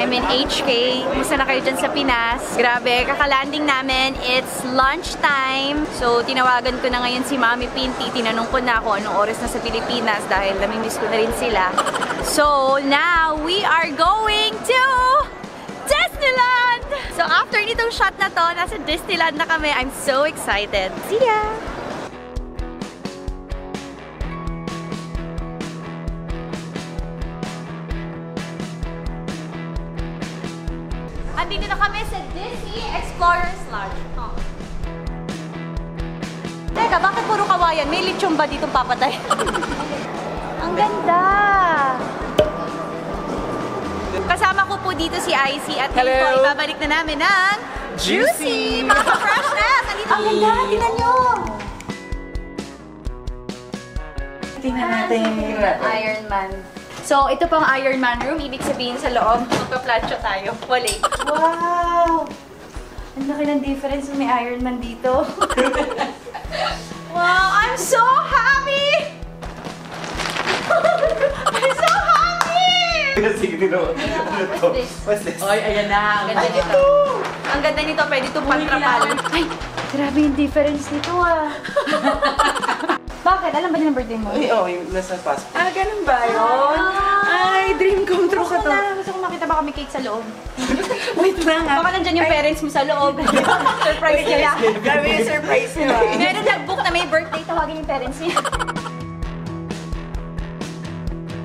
I'm in HK. Kumusta na kayo dyan sa Pinas? Grabe, kakalanding namin. It's lunchtime. So, tinawagan ko na ngayon si Mami Pinti. Tinanong ko na kung anong oras na sa Pilipinas dahil namimiss ko na rin sila. So, now we are going to Disneyland! So, after nitong shot na to, nasa Disneyland na kami. I'm so excited. See ya! Andito na kami sa Disney Explorers Lodge. Oh. Teka, bakit puro kawayan? May lechon ba dito papatay? Ang ganda! Kasama ko po dito si IC at Hello. ngayon po ibabalik na namin ng Juicy! Juicy! Mga ka-freshness! Andito ang ganda! Tingnan nyo! Tingnan natin. Iron Man. So, ito pang Iron Man room. Ibig sabihin sa loob, magpa-plancha tayo. Wala. Wow! Ang laki ng difference may Iron Man dito. wow! I'm so happy! I'm so happy! Sige, to? What's this? Oy, ayan na. Ang ganda nito. Ang ganda nito. Pwede itong pantrapal. Ay! Grabe yung difference nito ah. Bakit? Alam ba niyo ng birthday mo? Uy, oh, yung nasa passport. Ah, ganun ba yun? Ay, dream come true ka to. na. Gusto ko makita baka may cake sa loob. Wait lang ah. Baka nandyan yung parents mo sa loob. Surprise nila. Grabe yung surprise ah. Meron nag-book na may birthday, tawagin yung parents niya.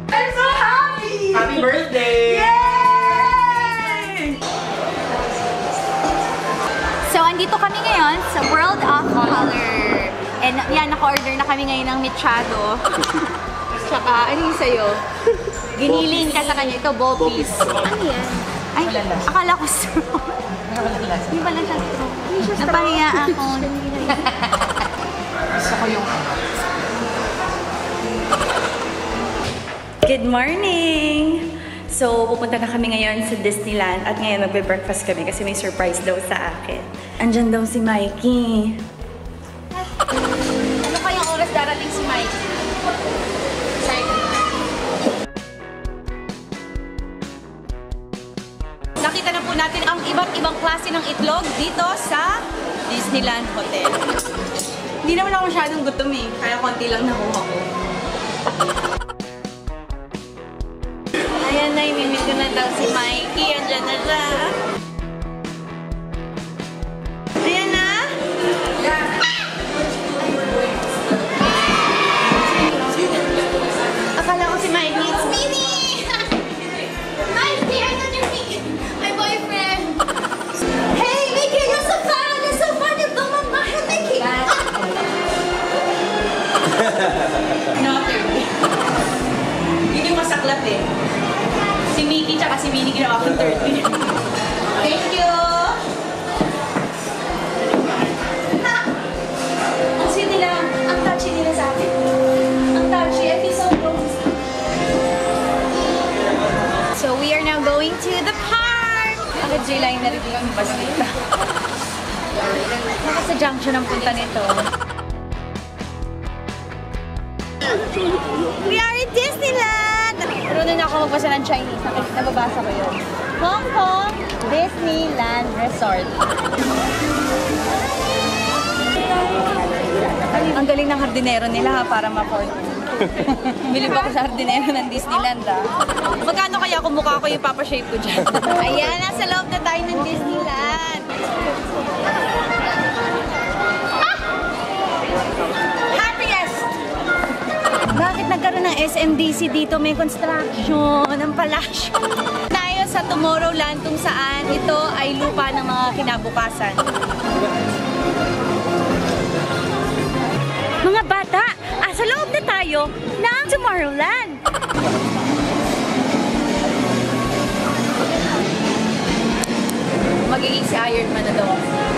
I'm so happy! Happy birthday! Yay! So, andito kami ngayon sa World of Color. And yan, naka-order na kami ngayon ng mechado. Tsaka, ano yung sa'yo? Giniling ka sa kanya. Ito, bopis. Ano yan? Ay, akala ko straw. Hindi pala siya straw. Napahiya ako. Gusto ko yung... Good morning! So, pupunta na kami ngayon sa Disneyland at ngayon magbe-breakfast kami kasi may surprise daw sa akin. Andyan daw si Mikey. Nakita na po natin ang iba't ibang klase ng itlog dito sa Disneyland Hotel. Hindi naman ako masyadong gutom eh, kaya konti lang nakuha ko. Ayan na, imimit ko na daw si Mikey. Andyan na siya. Na rin yung bus dito? Baka sa junction ang punta nito. We are in Disneyland! Marunong ako magbasa ng Chinese. Nababasa ko yun. Hong Kong Disneyland Resort. Ang galing ng hardinero nila para ma-afford. Bilib ako sa hardinero ng Disneyland ha. Magkano kaya kung mukha ko yung papashave ko dyan? Ayan, nasa loob na tayo ng Disneyland. Ah! Happiest! Bakit nagkaroon ng SMDC dito? May construction ng palasyo. Tayo sa Tomorrowland kung saan ito ay lupa ng mga kinabukasan. Tayo ng Tomorrowland. Magiging si Iron Man na daw.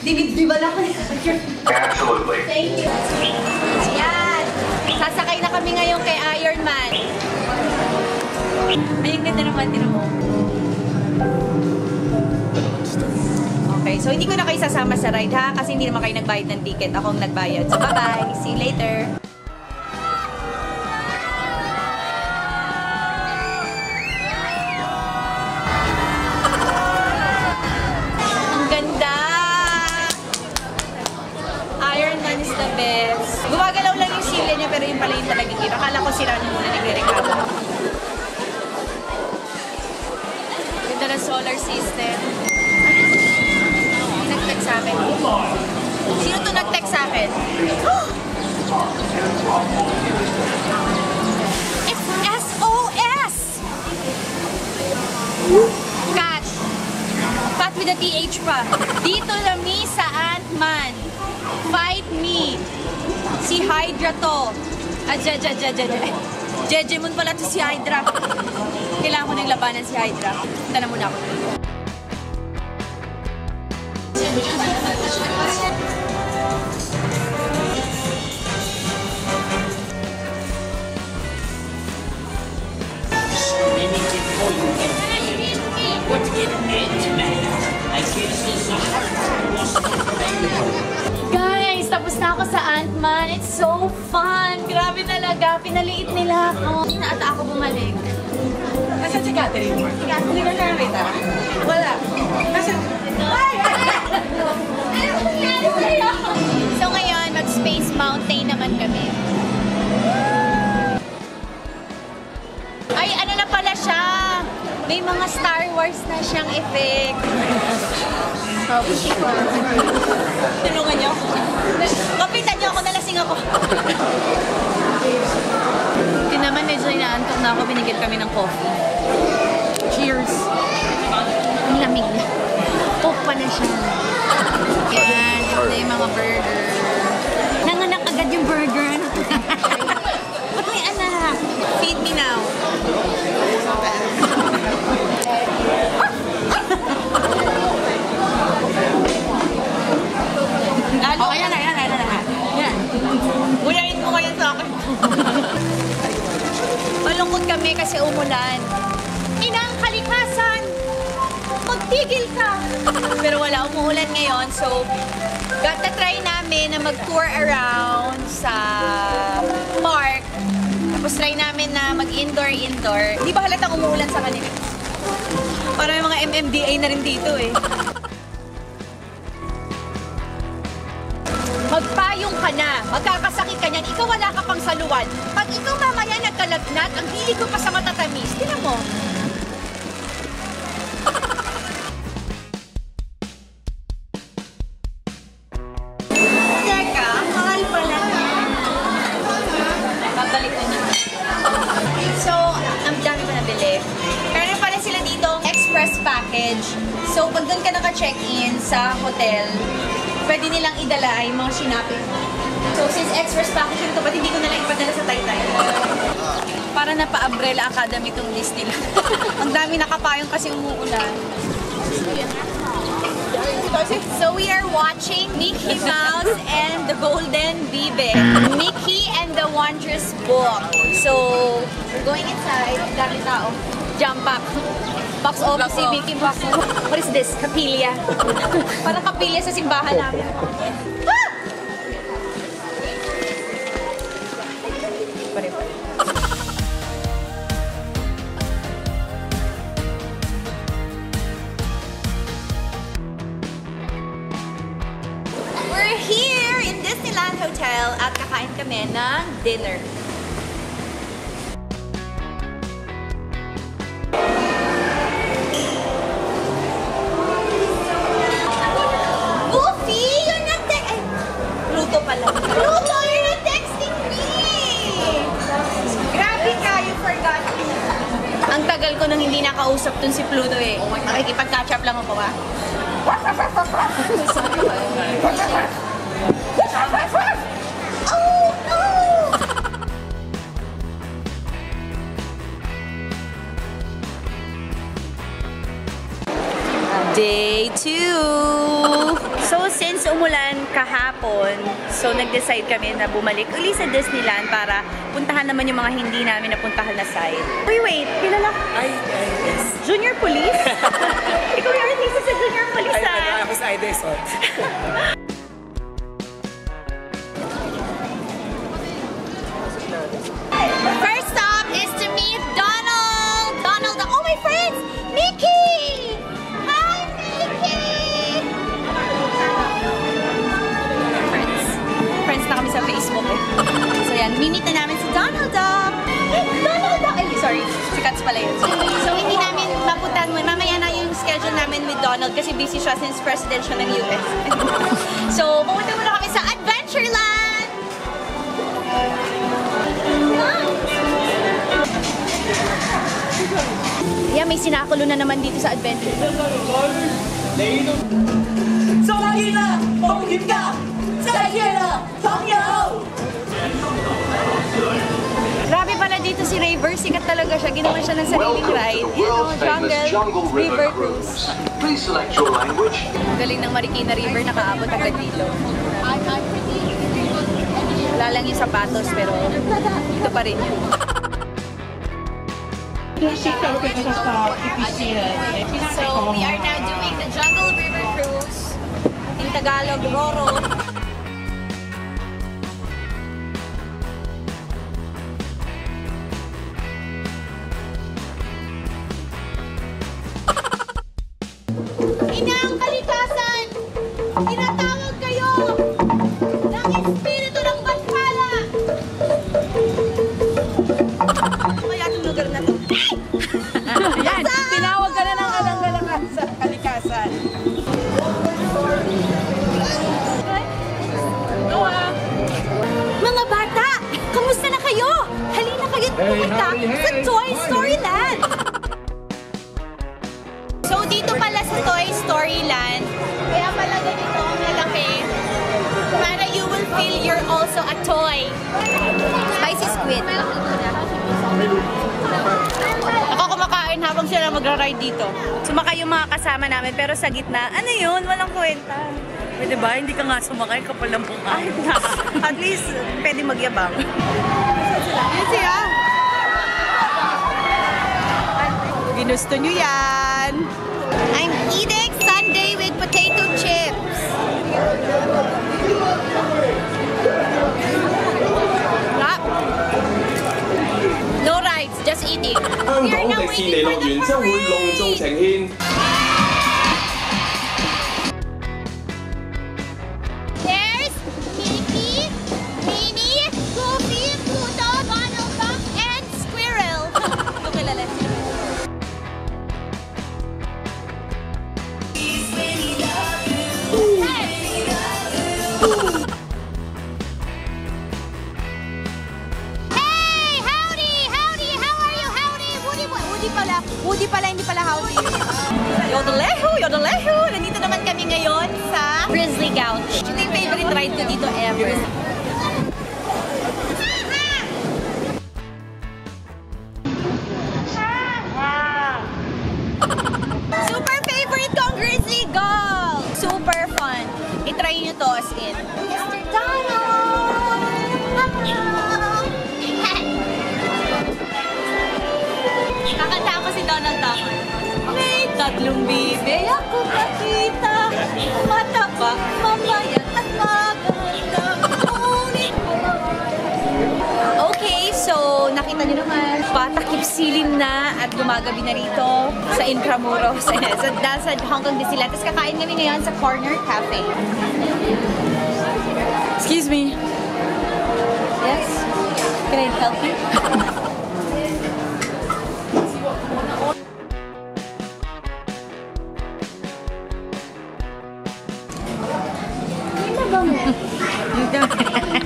Dinibdiban ako Absolutely. Thank you. Yan. Sasakay na kami ngayon kay Iron Man. Ay, ang ganda naman, tinan mo. Okay, so hindi ko na kayo sasama sa ride ha, kasi hindi naman kayo nagbayad ng ticket. Ako ang nagbayad. So bye-bye. See you later. Talagang gear. Akala ko sila muna nagre-reklamo. Ganda ng solar system. Nag-text sa akin. Sino to nag-text sa akin? SOS! Cat. Pat with a TH pa. Dito lami sa Ant-Man. Fight me. Si Hydra to. Ah, ja, ja, ja, ja. Jejemon pala to si Hydra. Kailangan ko nang labanan si Hydra. Punta na muna ako. Guys, tapos na ako sa Ant-Man. It's so fun. Grabe talaga. Pinaliit nila ako. Hindi na ata ako bumalik. Nasaan si Catherine? Si Catherine. Hindi ka nakita? Wala. Nasaan? So ngayon, mag-Space Mountain naman kami. Ay, ano na pala siya? May mga Star Wars na siyang effect. Tapos ito. Tulungan niyo. Kapitan niyo ako, nalasing ako. Hindi naman, medyo inaantok na ako. Binigyan kami ng coffee. Cheers. Ang lamig. Coke pa na siya. Yan, ito na yung mga burger. Nanganak agad yung burger. Ba't may anak? Feed me now. Namin na mag-tour around sa park. Tapos try namin na mag-indoor-indoor. Di ba halatang umuulan sa kanila? Parang may mga MMDA na rin dito eh. Magpayong ka na. Magkakasakit ka niyan. Ikaw wala ka pang saluwan. Pag ikaw mamaya nagkalagnat, ang hilig ko pa sa matatamis. Tinan mo. Naka-check-in sa hotel, pwede nilang idala ay mga sinapin. So, since express package ito, ba't hindi ko nalang ipadala sa Taytay? Para na pa-umbrella academy itong list nila. ang dami nakapayong kasi umuulan. So we are watching Mickey Mouse and the Golden Bibe. Mickey and the Wondrous Book. So, we're going inside. Ang dami tao. Jump up. Box office si Mickey Mouse. What is this? Kapilya. Parang kapilya sa simbahan namin. Ah! We're here in Disneyland Hotel at kakain kami ng dinner. Luto, you're not texting me! Grabe ka, you forgot me. Ang tagal ko nang hindi nakausap dun si Pluto eh. Oh Nakikipag-catch up lang ako ba? Oh, Day 2! Since umulan kahapon, so nag-decide kami na bumalik uli sa Disneyland para puntahan naman yung mga hindi namin napuntahan na site. Wait, wait, kilala ko. Ay, ay, yes. Junior Police? Ikaw yung artista sa Junior Police, Ay, ah. ano, ako sa Idesot. First stop is to meet Donald! Donald, oh my friends! Mickey! Sa Facebook eh. So yan, mimit na namin si Donald Duck! Eh, Donald Duck! Ay, sorry. Si Katz pala yun. So hindi namin mapuntahan mo. Mamaya na yung schedule namin with Donald kasi busy siya since president ng US. so, pumunta muna kami sa Adventureland! Yeah, may sinakulo na naman dito sa adventure. So, lagi na! Pumugin ka! Sa na! Pangyaw! Grabe pala dito si Raver, sikat talaga siya. Ginawa siya ng sariling ride. You know, world famous Jungle River Cruise. Please select your language. Ang Galing ng Marikina River, nakaabot agad dito. Wala lang yung sapatos, pero dito pa rin yun. So, we are now doing the Jungle River Cruise. In Tagalog, Roro. now. You're also a toy. Spicy squid. Ako kumakain habang sila magra-ride dito. Sumakay yung mga kasama namin pero sa gitna, ano yun? Walang kwenta. Pwede ba? Hindi ka nga sumakay kapal ng. Ay, At least, pwede magyabang. Yun siya. Ginusto nyo yan. I'm eating sundae with potato chips. Sarap. No rides, just eating. 香 We are 港 now 迪士 waiting 尼 for 乐 the 园将会隆重 parade. 呈献。 Nyo to as in. Mr. Donald! Kakanta ako si Donald Duck. May tatlong bibi ako nakita. Mataba, mamayat at maganda. Okay, so nakita niyo naman, patakip silim na at gumagabi na rito sa Intramuros. sa, sa Hong Kong Disneyland. Tapos kakain kami ngayon sa Corner Cafe.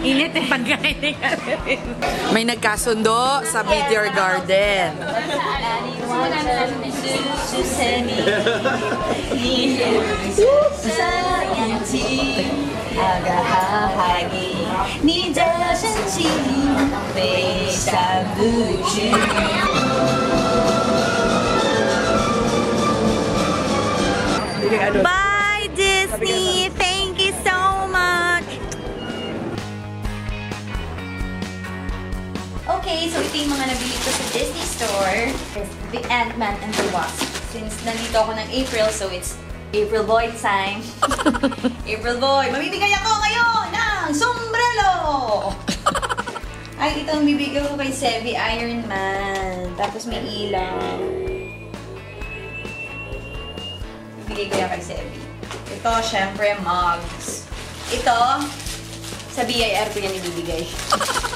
Init eh. Ni May nagkasundo sa Meteor Garden. Bye, Disney! Thank you so much! Okay, so ito yung mga nabili ko sa Disney Store. The Ant-Man and the Wasp. Since nandito ako ng April, so it's April Boy time. April Boy, mamibigay ako ngayon ng sombrero! Ay, ito ang bibigyan ko kay Sevi Iron Man. Tapos may ilaw. Bibigay ko yan kay Sevi. Ito, syempre, mugs. Ito, sa BIR ko yan ibibigay.